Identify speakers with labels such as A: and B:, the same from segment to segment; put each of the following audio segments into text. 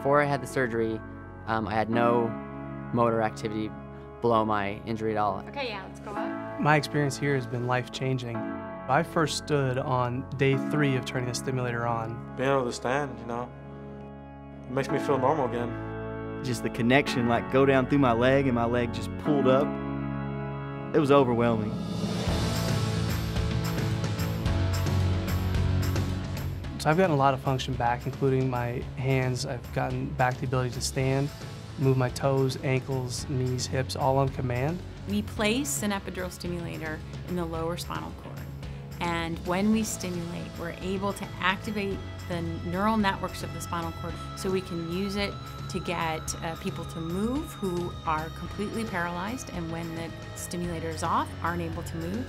A: Before I had the surgery, um, I had no motor activity below my injury at all.
B: Okay, yeah, let's go up.
C: My experience here has been life changing. I first stood on day three of turning the stimulator on.
D: Being able to stand, you know, it makes me feel normal again.
E: Just the connection, like go down through my leg and my leg just pulled up. It was overwhelming.
C: So I've gotten a lot of function back, including my hands. I've gotten back the ability to stand, move my toes, ankles, knees, hips, all on command.
B: We place an epidural stimulator in the lower spinal cord. And when we stimulate, we're able to activate the neural networks of the spinal cord so we can use it to get uh, people to move who are completely paralyzed and when the stimulator is off, aren't able to move.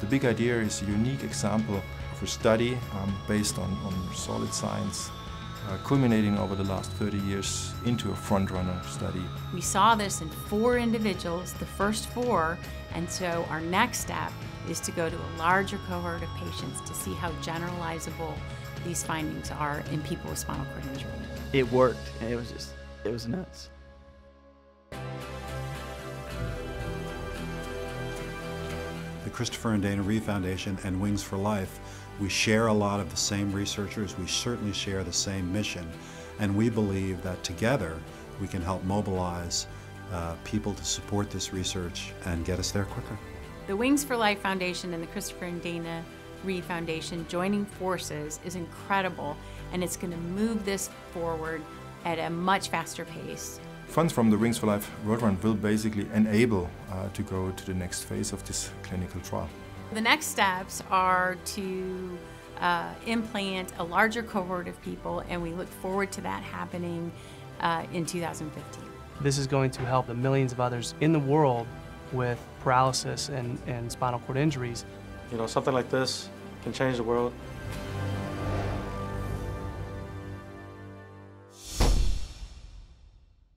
F: The big idea is a unique example of a study um, based on, on solid science, uh, culminating over the last 30 years into a front-runner study.
B: We saw this in four individuals, the first four, and so our next step is to go to a larger cohort of patients to see how generalizable these findings are in people with spinal cord injury.
E: It worked, and it was just, it was nuts.
G: The Christopher and Dana Reeve Foundation and Wings for Life, we share a lot of the same researchers, we certainly share the same mission, and we believe that together we can help mobilize uh, people to support this research and get us there quicker.
B: The Wings for Life Foundation and the Christopher and Dana Reeve Foundation joining forces is incredible, and it's going to move this forward at a much faster pace.
F: Funds from the Wings for Life World Run will basically enable uh, to go to the next phase of this clinical trial.
B: The next steps are to uh, implant a larger cohort of people, and we look forward to that happening uh, in 2015.
C: This is going to help the millions of others in the world with paralysis and, and spinal cord injuries.
D: You know, something like this can change the world.